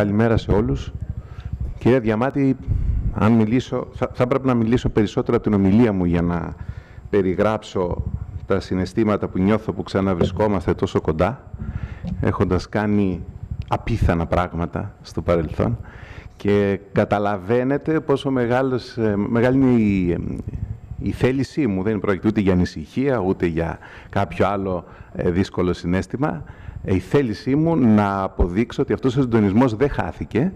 Καλημέρα σε όλους. Κυρία Διαμάτη, αν μιλήσω, θα, θα πρέπει να μιλήσω περισσότερο από την ομιλία μου για να περιγράψω τα συναισθήματα που νιώθω που ξαναβρισκόμαστε τόσο κοντά, έχοντας κάνει απίθανα πράγματα στο παρελθόν και καταλαβαίνετε πόσο μεγάλος, ε, μεγάλη είναι η, η θέλησή μου. Δεν πρόκειται ούτε για ανησυχία, ούτε για κάποιο άλλο ε, δύσκολο συνέστημα. Ε, η θέλησή μου να αποδείξω ότι αυτός ο συντονισμός δεν χάθηκε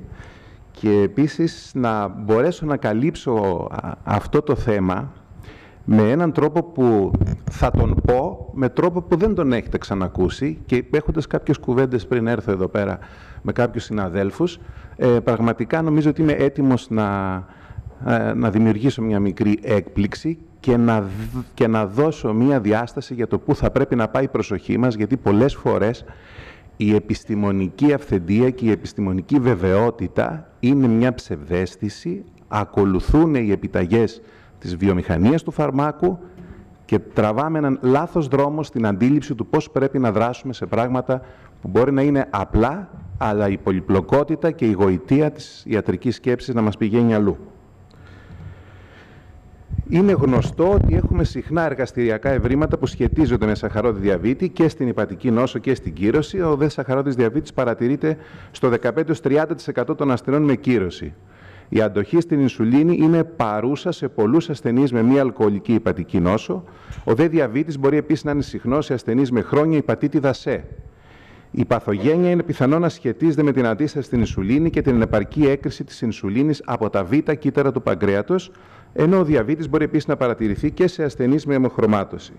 και επίσης να μπορέσω να καλύψω αυτό το θέμα με έναν τρόπο που θα τον πω, με τρόπο που δεν τον έχετε ξανακούσει και έχοντας κάποιες κουβέντες πριν έρθω εδώ πέρα με κάποιους συναδέλφους, ε, πραγματικά νομίζω ότι είμαι έτοιμος να, ε, να δημιουργήσω μια μικρή έκπληξη και να, και να δώσω μια διάσταση για το πού θα πρέπει να πάει η προσοχή μας, γιατί πολλές φορές η επιστημονική αυθεντία και η επιστημονική βεβαιότητα είναι μια ψευδέστηση, ακολουθούν οι επιταγές της βιομηχανίας του φαρμάκου και τραβάμε έναν λάθος δρόμο στην αντίληψη του πώς πρέπει να δράσουμε σε πράγματα που μπορεί να είναι απλά, αλλά η πολυπλοκότητα και η γοητεία της ιατρικής σκέψης να μας πηγαίνει αλλού. Είναι γνωστό ότι έχουμε συχνά εργαστηριακά ευρήματα που σχετίζονται με σαχαρόδι διαβήτη και στην υπατική νόσο και στην κύρωση. Ο δε σαχαρόδης διαβήτης παρατηρείται στο 15-30% των ασθενών με κύρωση. Η αντοχή στην ινσουλίνη είναι παρούσα σε πολλούς ασθενείς με μία αλκοολική υπατική νόσο. Ο δε διαβήτης μπορεί επίσης να είναι συχνός σε ασθενείς με χρόνια υπατήτηδα σε. Η παθογένεια είναι πιθανό να σχετίζεται με την αντίσταση στην ινσουλίνη και την επαρκή έκρηση της ινσουλίνης από τα β' κύτταρα του παγκρέατος, ενώ ο διαβήτης μπορεί επίσης να παρατηρηθεί και σε ασθενείς με αιμοχρωμάτωση.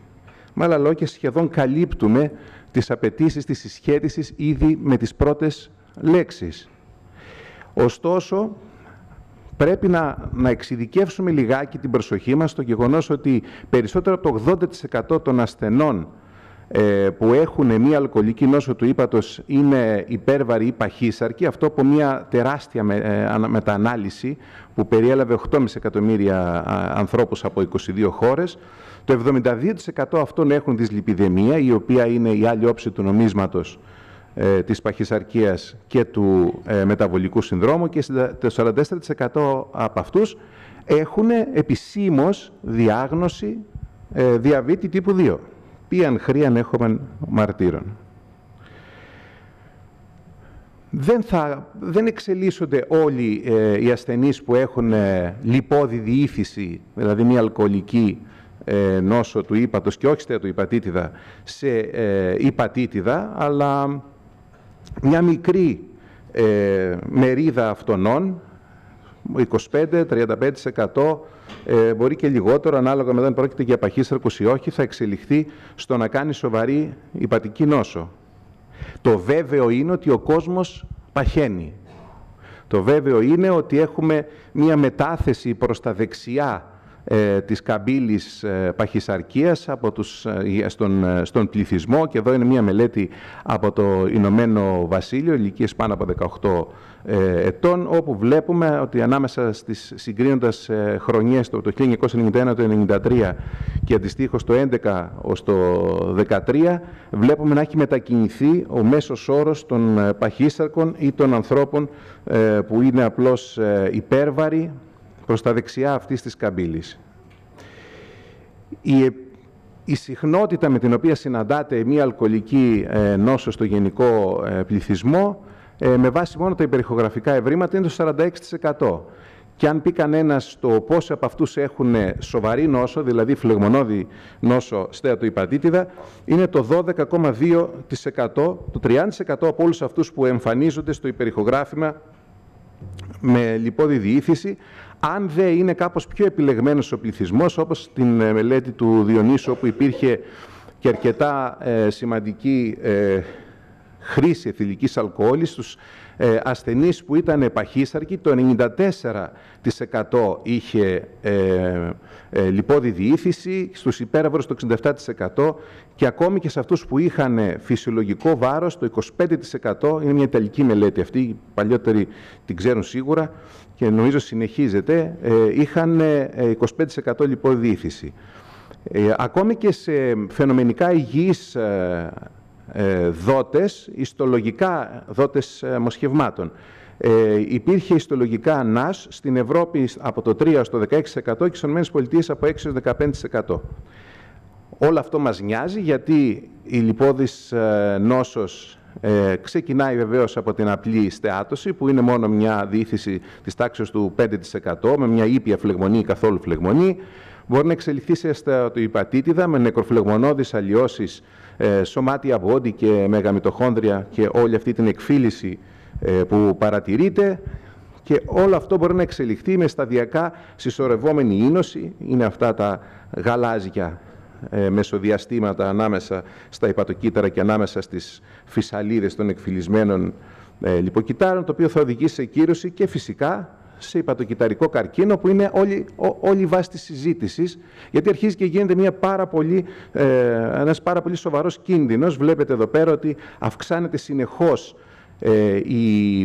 Με άλλα λόγια, σχεδόν καλύπτουμε τις απαιτήσεις της συσχέτισης ήδη με τις πρώτες λέξεις. Ωστόσο, πρέπει να, να εξειδικεύσουμε λιγάκι την προσοχή μας στο γεγονός ότι περισσότερο από το 80% των ασθενών ε, που έχουν μία αλκοολική νόσο του ύπατος είναι υπέρβαροι ή παχύσαρκοι, αυτό από μία τεράστια με, ε, μεταανάλυση που περιέλαβε 8,5 εκατομμύρια ανθρώπους από 22 χώρες. Το 72% αυτών έχουν δυσλιπιδεμία, η οποία είναι η άλλη όψη του νομίσματος ε, της παχυσαρκίας και του ε, μεταβολικού συνδρόμου και το 44% από αυτούς έχουν επισήμως διάγνωση ε, διαβήτη τύπου 2 ποιαν χρίαν έχουμε μαρτύρων. Δεν, θα, δεν εξελίσσονται όλοι ε, οι ασθενείς που έχουν ε, λιπόδη διήθηση, δηλαδή μια αλκοολική ε, νόσο του ύπατος και όχι στέτο υπατήτηδα, σε ε, υπατήτηδα, αλλά μια μικρή ε, μερίδα αυτονών, 25-35% ε, μπορεί και λιγότερο, ανάλογα με αν πρόκειται για παχύσαρκος ή όχι, θα εξελιχθεί στο να κάνει σοβαρή υπατική νόσο. Το βέβαιο είναι ότι ο κόσμος παχαίνει. Το βέβαιο είναι ότι έχουμε μία μετάθεση προς τα δεξιά ε, της καμπύλης ε, παχυσαρκίας από τους, ε, στον, ε, στον πληθυσμό και εδώ είναι μία μελέτη από το Ηνωμένο Βασίλειο, ηλικίες πάνω από 18 ε, ετών, όπου βλέπουμε ότι ανάμεσα στις συγκρίνοντας ε, χρονιές το, το 1991 το 1993 και αντιστοίχως το 2011 ως το 2013, βλέπουμε να έχει μετακινηθεί ο μέσος όρος των ε, παχύσαρκων ή των ανθρώπων που είναι απλώς υπέρβαροι προς τα δεξιά αυτής της καμπύλης. Η, η συχνότητα με την οποία συναντάται μια αλκοολική νόσο στο γενικό πληθυσμό ε, με βάση μόνο τα υπερηχογραφικά ευρήματα είναι το 46%. Και αν πει κανένας το πόσοι από αυτούς έχουν σοβαρή νόσο, δηλαδή φλεγμονώδη νόσο στέατο υπατήτηδα, είναι το 12,2%. Το 30% από όλους αυτούς που εμφανίζονται στο υπερηχογράφημα με λιπόδη διήθηση, αν δεν είναι κάπως πιο επιλεγμένος ο πληθυσμός, όπως στην ε, μελέτη του Διονύσου, όπου υπήρχε και αρκετά ε, σημαντική ε, χρήση εθιλικής αλκοόλης στους ε, ασθενείς που ήταν παχύσαρκοι, το 94% είχε ε, ε, λιπόδη διήθηση, στους υπέραβρους το 67% και ακόμη και σε αυτούς που είχαν φυσιολογικό βάρος το 25% είναι μια ιταλική μελέτη αυτή, οι παλιότεροι την ξέρουν σίγουρα και νομίζω συνεχίζεται, ε, είχαν 25% ε, λιπόδη διήθηση. Ε, ακόμη και σε φαινομενικά υγιείς ε, δότες, ιστολογικά δότες ε, μοσχευμάτων. ε, υπήρχε ιστολογικά ΝΑΣ στην Ευρώπη από το 3% στο 16% και στις ΗΠΑ από 6% 15%. Όλο αυτό μας νοιάζει γιατί η λιπόδης ε, νόσος ε, ξεκινάει βεβαίως από την απλή στεάτωση που είναι μόνο μια διήθηση της τάξης του 5% με μια ήπια φλεγμονή ή καθόλου φλεγμονή. Μπορεί να εξελιχθεί σε αστεατοϊπατήτηδα με νεκροφλεγμονώδεις αλλοιώσεις ε, σωμάτια βόντι και μεγαμυτοχόνδρια και όλη αυτή την εκφύληση ε, που παρατηρείται και όλο αυτό μπορεί να εξελιχθεί με σταδιακά συσσωρευόμενη ίνωση. Είναι αυτά τα γαλάζια ε, μεσοδιαστήματα ανάμεσα στα υπατοκύτταρα και ανάμεσα στις φυσαλίδες των εκφυλισμένων ε, λιποκυτάρων, το οποίο θα οδηγήσει σε κύρωση και φυσικά σε υπατοκυταρικό καρκίνο, που είναι όλη, όλη η βάση της συζήτησης, γιατί αρχίζει και γίνεται μια πάρα πολύ, ε, ένας πάρα πολύ σοβαρός κίνδυνος. Βλέπετε εδώ πέρα ότι αυξάνεται συνεχώς ε, η,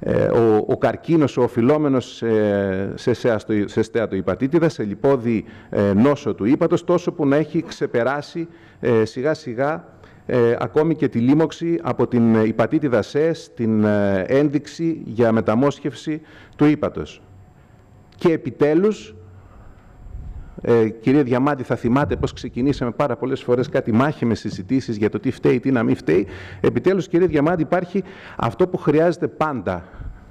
ε, ο, ο καρκίνος, ο οφειλόμενος ε, σε, σε, σε στεατοϊπατήτηδα, σε λιπόδι ε, νόσο του ύπατος, τόσο που να έχει ξεπεράσει ε, σιγά σιγά ακόμη και τη λίμωξη από την υπατήτηδα ΣΕΣ, την ένδειξη για μεταμόσχευση του ύπατος. Και επιτέλους ε, κυρία Διαμάντη, θα θυμάται πώς ξεκινήσαμε πάρα πολλές φορές κάτι μάχημες συζητήσεις για το τι φταίει, τι να μην φταίει. Επιτέλους, κυρία Διαμάντη, υπάρχει αυτό που χρειάζεται πάντα,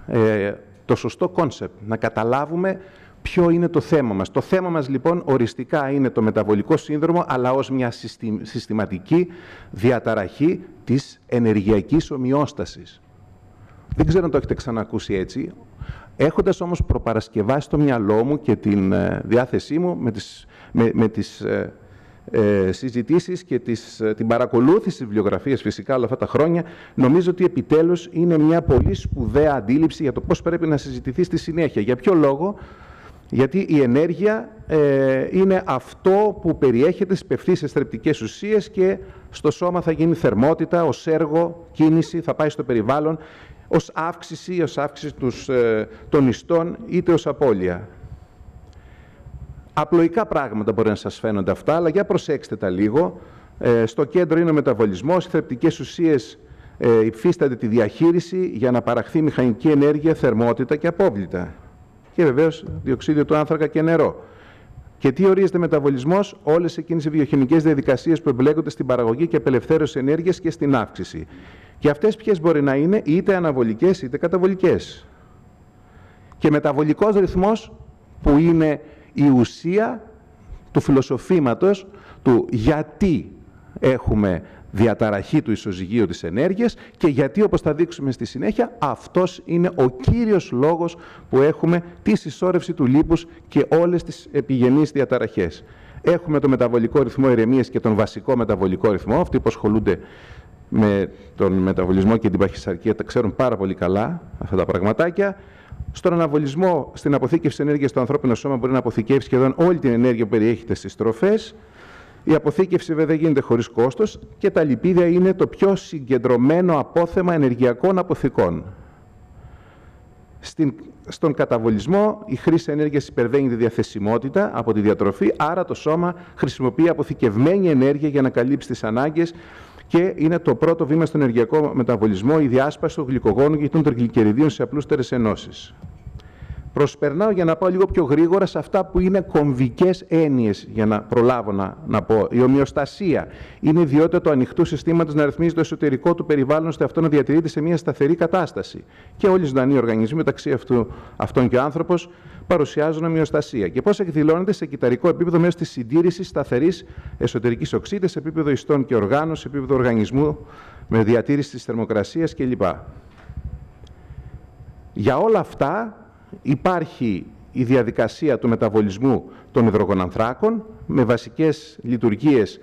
ε, το σωστό concept, να καταλάβουμε ποιο είναι το θέμα μας. Το θέμα μας, λοιπόν, οριστικά είναι το μεταβολικό σύνδρομο, αλλά ως μια συστηματική διαταραχή της ενεργειακής ομοιόστασης. Δεν ξέρω αν το έχετε ξανακούσει έτσι. Έχοντας όμως προπαρασκευάσει το μυαλό μου και την ε, διάθεσή μου με τις, με, με τις ε, ε συζητήσεις και τις, ε, την παρακολούθηση της βιβλιογραφίας φυσικά όλα αυτά τα χρόνια, νομίζω ότι επιτέλους είναι μια πολύ σπουδαία αντίληψη για το πώς πρέπει να συζητηθεί στη συνέχεια. Για ποιο λόγο, γιατί η ενέργεια είναι αυτό που περιέχεται στις πευθύσεις θρεπτικές ουσίες και στο σώμα θα γίνει θερμότητα, ως έργο, κίνηση, θα πάει στο περιβάλλον ως αύξηση, ως αύξηση τους, ε, των ιστών, είτε ως απώλεια. Απλοϊκά πράγματα μπορεί να σας φαίνονται αυτά, αλλά για προσέξτε τα λίγο. Ε, στο κέντρο είναι ο μεταβολισμός, οι θρεπτικές ουσίες ε, υφίστανται τη διαχείριση για να παραχθεί μηχανική ενέργεια, θερμότητα και απόβλητα. Και βεβαίως διοξίδιο του άνθρακα και νερό. Και τι ορίζεται μεταβολισμός, όλες εκείνες οι βιοχημικές διαδικασίες που εμπλέκονται στην παραγωγή και απελευθέρωση ενέργειας και στην αύξηση. Και αυτές ποιες μπορεί να είναι; Είτε αναβολικές είτε καταβολικές. Και μεταβολικός ρυθμός που είναι η ουσία του φιλοσοφήματος του γιατί έχουμε διαταραχή του ισοζυγίου της ενέργειας και γιατί, όπως θα δείξουμε στη συνέχεια, αυτός είναι ο κύριος λόγος που έχουμε τη συσσόρευση του λίπους και όλες τις επιγενείς διαταραχές. Έχουμε το μεταβολικό ρυθμό ηρεμίας και τον βασικό μεταβολικό ρυθμό, αυτοί που ασχολούνται με τον μεταβολισμό και την παχυσαρκία τα ξέρουν πάρα πολύ καλά αυτά τα πραγματάκια. Στον αναβολισμό, στην αποθήκευση ενέργειας στο ανθρώπινο σώμα μπορεί να αποθηκεύσει σχεδόν όλη την ενέργεια που περιέχεται στις τροφές. Η αποθήκευση βέβαια γίνεται χωρίς κόστος και τα λιπίδια είναι το πιο συγκεντρωμένο απόθεμα ενεργειακών αποθηκών. Στην, στον καταβολισμό η χρήση ενέργειας υπερβαίνει τη διαθεσιμότητα από τη διατροφή, άρα το σώμα χρησιμοποιεί αποθηκευμένη ενέργεια για να καλύψει τις ανάγκες και είναι το πρώτο βήμα στον ενεργειακό μεταβολισμό η διάσπαση των γλυκογόνων και των τριγλυκεριδίων σε απλούστερες ενώσεις. Προσπερνάω για να πάω λίγο πιο γρήγορα σε αυτά που είναι κομβικές έννοιες για να προλάβω να, να πω. Η ομοιοστασία είναι η ιδιότητα του ανοιχτού συστήματος να ρυθμίζει το εσωτερικό του περιβάλλον ώστε αυτό να διατηρείται σε μια σταθερή κατάσταση. Και όλοι οι ζωντανοί οργανισμοί, μεταξύ αυτού, αυτών και ο άνθρωπος, παρουσιάζουν ομοιοστασία. Και πώς εκδηλώνεται σε κυταρικό επίπεδο μέσω της συντήρησης σταθερής εσωτερικής οξύτητας, σε επίπεδο ιστών και οργάνων, σε επίπεδο οργανισμού, με διατήρηση της θερμοκρασίας κλπ. Για όλα αυτά υπάρχει η διαδικασία του μεταβολισμού των υδρογονανθράκων με βασικές λειτουργίες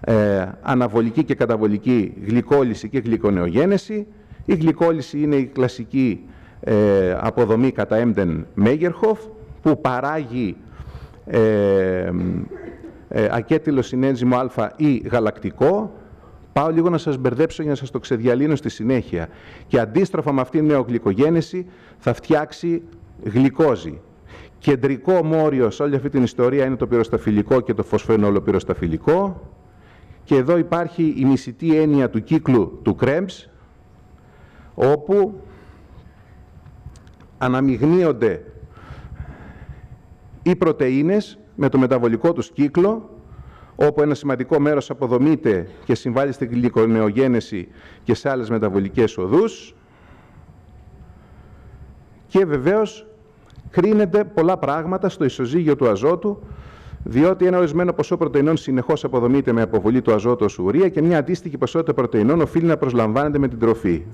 ε, αναβολική και καταβολική γλυκόλυση και γλυκονεογένεση. Η γλυκόλυση είναι η κλασική ε, αποδομή κατά Έμντεν Μέγερχοφ που παράγει ε, ε, ακέτυλο συνένζυμο α ή γαλακτικό. Πάω λίγο να σας μπερδέψω για να σας το ξεδιαλύνω στη συνέχεια. Και αντίστροφα με αυτήν την νεογλυκογένεση θα φτιάξει γλυκόζη. Κεντρικό μόριο σε όλη αυτή την ιστορία είναι το πυροσταφυλικό και το φωσφενόλο πυροσταφυλικό. Και εδώ υπάρχει η μισητή έννοια του κύκλου του Κρέμψ, όπου αναμειγνύονται οι πρωτεΐνες με το μεταβολικό τους κύκλο, όπου ένα σημαντικό μέρος αποδομείται και συμβάλλει στην γλυκονεογένεση και σε άλλες μεταβολικές οδούς. Και βεβαίως κρίνεται πολλά πράγματα στο ισοζύγιο του αζότου, διότι ένα ορισμένο ποσό πρωτεϊνών συνεχώς αποδομείται με αποβολή του αζότου ως ουρία και μια αντίστοιχη ποσότητα πρωτεϊνών οφείλει να προσλαμβάνεται με την τροφή.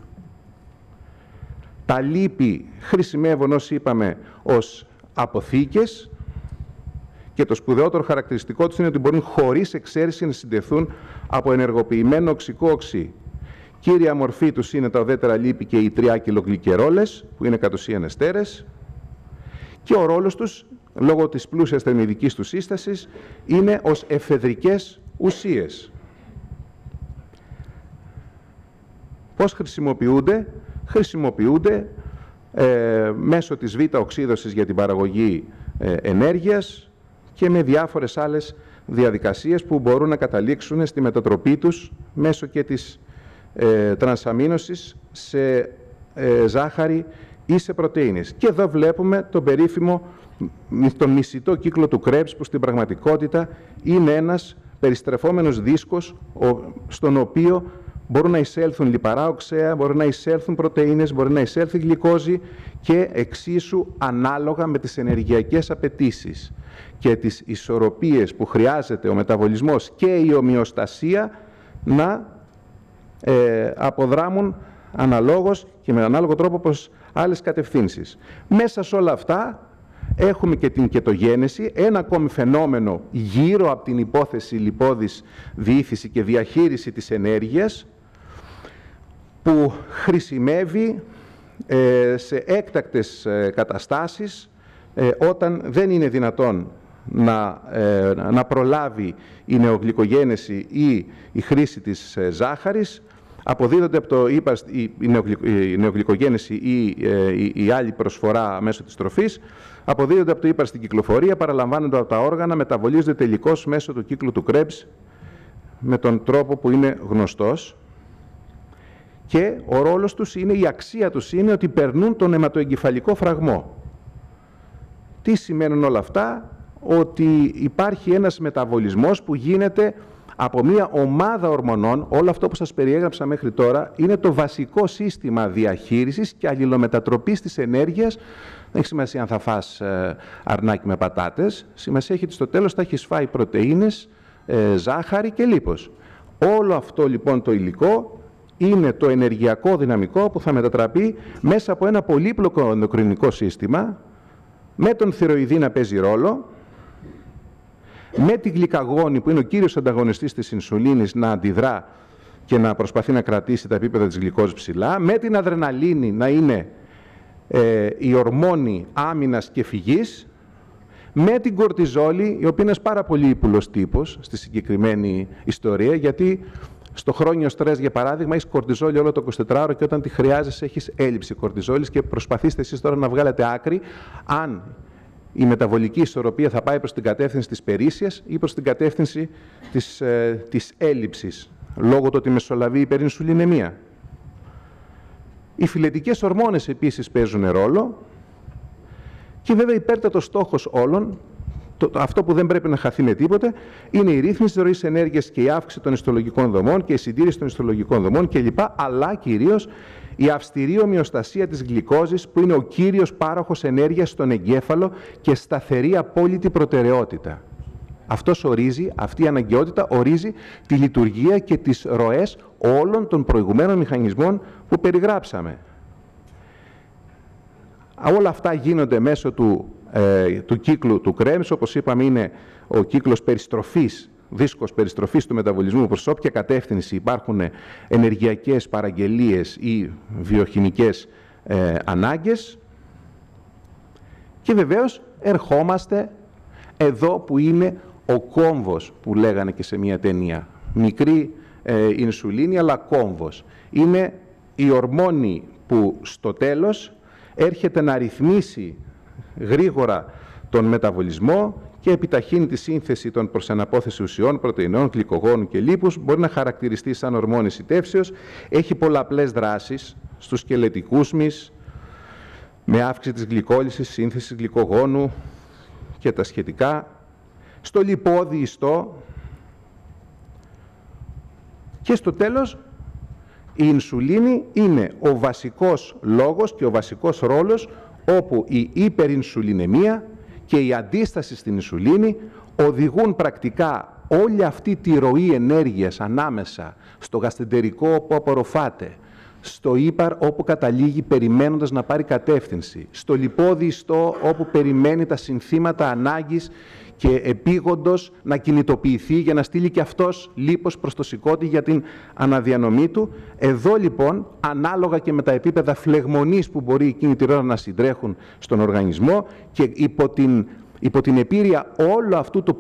Τα λίπη χρησιμεύουν, όσοι είπαμε, ως αποθήκες και το σπουδαιότερο χαρακτηριστικό τους είναι ότι μπορούν χωρίς εξαίρεση να συντεθούν από ενεργοποιημένο οξικό οξύ. Κύρια μορφή τους είναι τα οδέτερα λίπη και οι τριάκυλογλυκερόλες, που είναι κατ' ουσίαν εστέρες, και ο ρόλος τους, λόγω της πλούσιας θερμιδικής τους σύστασης, είναι ως εφεδρικές ουσίες. Πώς χρησιμοποιούνται, χρησιμοποιούνται ε, μέσω της β' οξύδωσης για την παραγωγή ε, ενέργειας και με διάφορες άλλες διαδικασίες που μπορούν να καταλήξουν στη μετατροπή τους μέσω και της ε, τρανσαμίνωσης σε ε, ζάχαρη ή σε πρωτεΐνες. Και εδώ βλέπουμε τον περίφημο, τον μισητό κύκλο του Κρέψ που στην πραγματικότητα είναι ένας περιστρεφόμενος δίσκος στον οποίο μπορούν να εισέλθουν λιπαρά οξέα, μπορούν να εισέλθουν πρωτεΐνες, μπορεί να εισέλθει γλυκόζη και εξίσου ανάλογα με τις ενεργειακές απαιτήσεις και τις ισορροπίες που χρειάζεται ο μεταβολισμός και η ομοιοστασία να ε, αποδράμουν αναλόγως και με ανάλογο τρόπο προς άλλες κατευθύνσεις. Μέσα σε όλα αυτά έχουμε και την κετογένεση, ένα ακόμη φαινόμενο γύρω από την υπόθεση λιπόδης διήθηση και διαχείριση της ενέργειας, που χρησιμεύει ε, σε έκτακτες ε, καταστάσεις ε, όταν δεν είναι δυνατόν να, να προλάβει η νεογλυκογένεση ή η χρήση της ζάχαρης, αποδίδονται από το η, νεογλυκογένεση ή η, η άλλη προσφορά μέσω της τροφής, αποδίδονται από το ύπαρ στην κυκλοφορία, παραλαμβάνονται από τα όργανα, μεταβολίζονται τελικώς μέσω του κύκλου του Krebs με τον τρόπο που είναι γνωστός και ο ρόλος τους είναι, η αξία τους είναι ότι περνούν τον αιματοεγκεφαλικό φραγμό. Τι σημαίνουν όλα αυτά, ότι υπάρχει ένας μεταβολισμός που γίνεται από μια ομάδα ορμονών, όλο αυτό που σας περιέγραψα μέχρι τώρα, είναι το βασικό σύστημα διαχείρισης και αλληλομετατροπής της ενέργειας. Δεν έχει σημασία αν θα φας ε, αρνάκι με πατάτες, σημασία έχει ότι στο τέλος θα έχεις φάει πρωτεΐνες, ε, ζάχαρη και λίπος. Όλο αυτό λοιπόν το υλικό είναι το ενεργειακό δυναμικό που θα μετατραπεί μέσα από ένα πολύπλοκο ενδοκρινικό σύστημα, με τον θηροειδή να παίζει ρόλο, με τη γλυκαγόνη που είναι ο κύριος ανταγωνιστής της ινσουλίνης να αντιδρά και να προσπαθεί να κρατήσει τα επίπεδα της γλυκός ψηλά, με την αδρεναλίνη να είναι ε, η ορμόνη άμυνας και φυγής, με την κορτιζόλη, η οποία είναι ένας πάρα πολύ ύπουλος τύπος στη συγκεκριμένη ιστορία, γιατί στο χρόνιο στρες, για παράδειγμα, έχεις κορτιζόλη όλο το 24ωρο και όταν τη χρειάζεσαι έχεις έλλειψη κορτιζόλης και προσπαθήστε εσείς τώρα να βγάλετε άκρη αν η μεταβολική ισορροπία θα πάει προς την κατεύθυνση της περίσσιας ή προς την κατεύθυνση της, ε, της έλλειψης, λόγω του ότι μεσολαβεί η υπερινσουλινεμία. Οι φιλετικές ορμόνες επίσης παίζουν ρόλο και βέβαια υπέρτατος στόχος όλων το, αυτό που δεν πρέπει να χαθεί με τίποτε είναι η ρύθμιση της ροής ενέργειας και η αύξηση των ιστολογικών δομών και η συντήρηση των ιστολογικών δομών κλπ. Αλλά κυρίως η αυστηρή ομοιοστασία της γλυκόζης που είναι ο κύριος πάροχος ενέργειας στον εγκέφαλο και σταθερή απόλυτη προτεραιότητα. Αυτός ορίζει, αυτή η αναγκαιότητα ορίζει τη λειτουργία και τις ροές όλων των προηγουμένων μηχανισμών που περιγράψαμε. Όλα αυτά γίνονται μέσω του ε, του κύκλου του κρέμς, όπως είπαμε είναι ο κύκλος περιστροφής, δίσκος περιστροφής του μεταβολισμού προς όποια κατεύθυνση υπάρχουν ενεργειακές παραγγελίες ή βιοχημικές ε, ανάγκες και βεβαίως ερχόμαστε εδώ που είναι ο κόμβος που λέγανε και σε μια ταινία. Μικρή ε, ινσουλίνη αλλά κόμβος. Είναι η ορμόνη που στο τέλος έρχεται να ρυθμίσει γρήγορα τον μεταβολισμό και επιταχύνει τη σύνθεση των προσαναπόθεση ουσιών, πρωτεϊνών, γλυκογόνων και λίπους, μπορεί να χαρακτηριστεί σαν ορμόνης σιτεύσεως, έχει πολλαπλές δράσεις στους σκελετικούς μυς, με αύξηση της γλυκόλυσης, σύνθεση γλυκογόνου και τα σχετικά, στο λιπόδι ιστό και στο τέλος η ινσουλίνη είναι ο βασικός λόγος και ο βασικός ρόλος όπου η υπερινσουλινεμία και η αντίσταση στην ινσουλίνη οδηγούν πρακτικά όλη αυτή τη ροή ενέργειας ανάμεσα στο γαστεντερικό όπου απορροφάται, στο ύπαρ όπου καταλήγει περιμένοντας να πάρει κατεύθυνση, στο λιπόδι ιστό όπου περιμένει τα συνθήματα ανάγκης και επίγοντος να κινητοποιηθεί για να στείλει και αυτός λίπος προς το σηκώτη για την αναδιανομή του. Εδώ λοιπόν, ανάλογα και με τα επίπεδα φλεγμονής που μπορεί εκείνη τη ώρα να συντρέχουν στον οργανισμό και υπό την, υπό την επίρρεια όλου αυτού του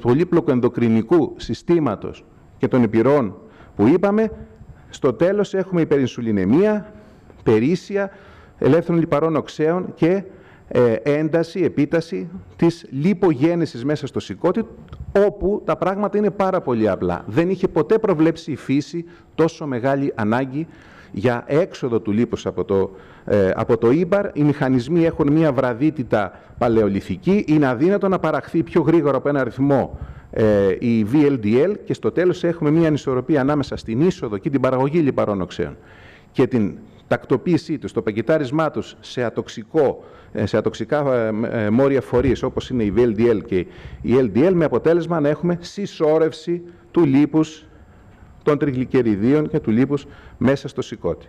πολύπλοκου ενδοκρινικού συστήματος και των επιρροών που είπαμε, στο τέλος έχουμε υπερινσουλινεμία, περίσσια, ελεύθερων λιπαρών οξέων και ε, ένταση, επίταση της λιπογένεσης μέσα στο σηκώτη, όπου τα πράγματα είναι πάρα πολύ απλά. Δεν είχε ποτέ προβλέψει η φύση τόσο μεγάλη ανάγκη για έξοδο του λίπους από το, ε, από το ίμπαρ. Οι μηχανισμοί έχουν μια βραδύτητα παλαιολιθική. Είναι αδύνατο να παραχθεί πιο γρήγορα από ένα αριθμό ε, η VLDL και στο τέλος έχουμε μια ανισορροπία ανάμεσα στην είσοδο και την παραγωγή λιπαρών οξέων και την τακτοποίησή τους, το παγκητάρισμά τους σε, ατοξικό, ε, σε ατοξικά ε, ε, μόρια φορείς όπως είναι η VLDL και η LDL με αποτέλεσμα να έχουμε συσσόρευση του λίπους των τριγλικεριδίων και του λίπους μέσα στο σηκώτη.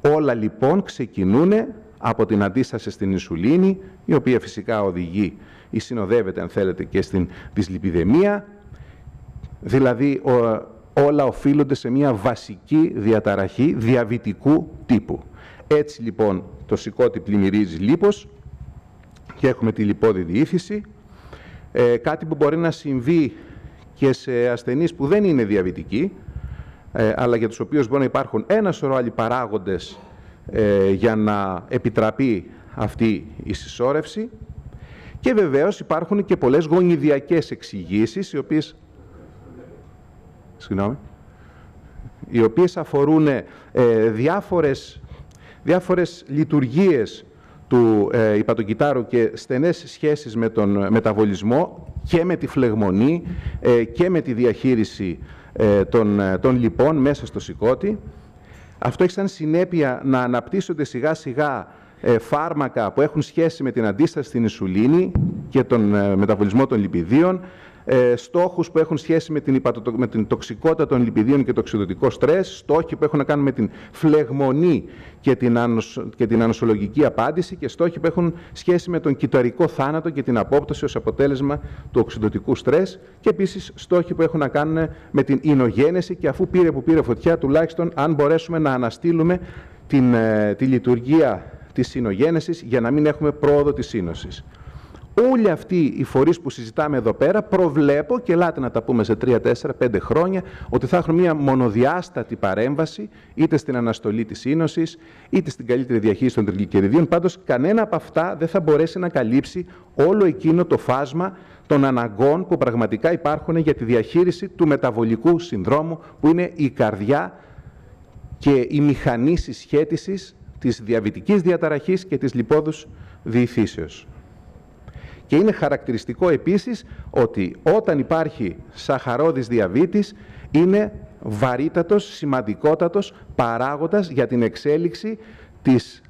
Όλα λοιπόν ξεκινούν από την αντίσταση στην ινσουλίνη, η οποία φυσικά οδηγεί ή συνοδεύεται αν θέλετε και στην δυσλιπιδεμία, δηλαδή όλα οφείλονται σε μια βασική διαταραχή διαβητικού τύπου. Έτσι λοιπόν το σηκώτη πλημμυρίζει λίπος και έχουμε τη λιπόδη διήθηση, ε, κάτι που μπορεί να συμβεί και σε ασθενείς που δεν είναι διαβητικοί, ε, αλλά για τους οποίους μπορεί να υπάρχουν ένα σωρό άλλοι παράγοντες ε, για να επιτραπεί αυτή η συσσόρευση. Και βεβαίως υπάρχουν και πολλές γονιδιακές εξηγήσεις, οι οποίες συγγνώμη, οι οποίες αφορούν ε, διάφορες, διάφορες λειτουργίες του ε, υπατοκυτάρου και στενές σχέσεις με τον μεταβολισμό και με τη φλεγμονή ε, και με τη διαχείριση ε, των, ε, των λιπών μέσα στο σηκώτη. Αυτό έχει σαν συνέπεια να αναπτύσσονται σιγά σιγά φάρμακα που έχουν σχέση με την αντίσταση στην ισουλίνη και τον μεταβολισμό των λιπιδίων, ε, στόχους που έχουν σχέση με την, με την τοξικότητα των λιπιδίων και το οξυδοτικό στρες, στόχοι που έχουν να κάνουν με την φλεγμονή και την, ανοσ... και την ανοσολογική απάντηση και στόχοι που έχουν σχέση με τον κυταρικό θάνατο και την απόπτωση ως αποτέλεσμα του οξυδοτικού στρες και επίσης στόχοι που έχουν να κάνουν με την ινογένεση και αφού πήρε που πήρε φωτιά, τουλάχιστον αν μπορέσουμε να αναστείλουμε την, ε, τη λειτουργία της συνογένεσης για να μην έχουμε πρόοδο της σύνοσης όλοι αυτοί οι φορείς που συζητάμε εδώ πέρα προβλέπω και ελάτε να τα πούμε σε 3, 4, 5 χρόνια ότι θα έχουν μια μονοδιάστατη παρέμβαση είτε στην αναστολή της ίνωσης είτε στην καλύτερη διαχείριση των τριγλικεριδίων. Πάντως κανένα από αυτά δεν θα μπορέσει να καλύψει όλο εκείνο το φάσμα των αναγκών που πραγματικά υπάρχουν για τη διαχείριση του μεταβολικού συνδρόμου που είναι η καρδιά και η μηχανή συσχέτισης της διαβητικής διαταραχής και της λιπόδους διηθήσεως. Και είναι χαρακτηριστικό επίσης ότι όταν υπάρχει σαχαρόδης διαβήτης είναι βαρύτατος, σημαντικότατος παράγοντας για την εξέλιξη της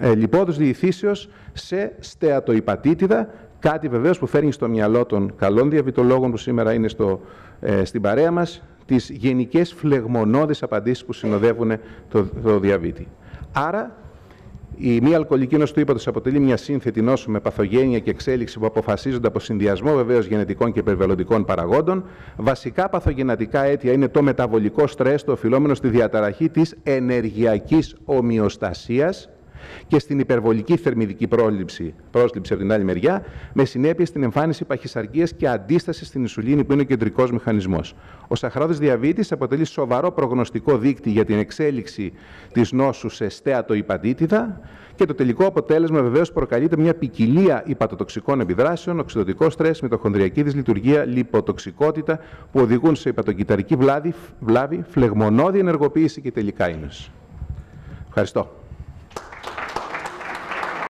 ε, λιπόδους διηθήσεως σε στεατοϊπατήτηδα, κάτι βεβαίως που φέρνει στο μυαλό των καλών διαβητολόγων που σήμερα είναι στο, ε, στην παρέα μας, τις γενικές φλεγμονώδεις απαντήσεις που συνοδεύουν το, το διαβήτη. Άρα η μη αλκοολική νόση του ύπατος αποτελεί μια σύνθετη νόσο με παθογένεια και εξέλιξη που αποφασίζονται από συνδυασμό βεβαίως γενετικών και περιβαλλοντικών παραγόντων. Βασικά παθογενετικά αίτια είναι το μεταβολικό στρες, το οφειλόμενο στη διαταραχή της ενεργειακής ομοιοστασίας και στην υπερβολική θερμιδική πρόληψη, πρόσληψη από την άλλη μεριά, με συνέπεια στην εμφάνιση παχυσαρκίας και αντίσταση στην ισουλίνη που είναι ο κεντρικός μηχανισμός. Ο σαχαρόδης διαβήτης αποτελεί σοβαρό προγνωστικό δείκτη για την εξέλιξη της νόσου σε στέατο υπαντήτηδα και το τελικό αποτέλεσμα βεβαίως προκαλείται μια ποικιλία υπατοτοξικών επιδράσεων, οξυδοτικό στρες, μυτοχονδριακή δυσλειτουργία, λιποτοξικότητα που οδηγούν σε υπατοκυταρική βλάβη, βλάβη φλεγμονώδη ενεργοποίηση και τελικά ίνωση. Ευχαριστώ.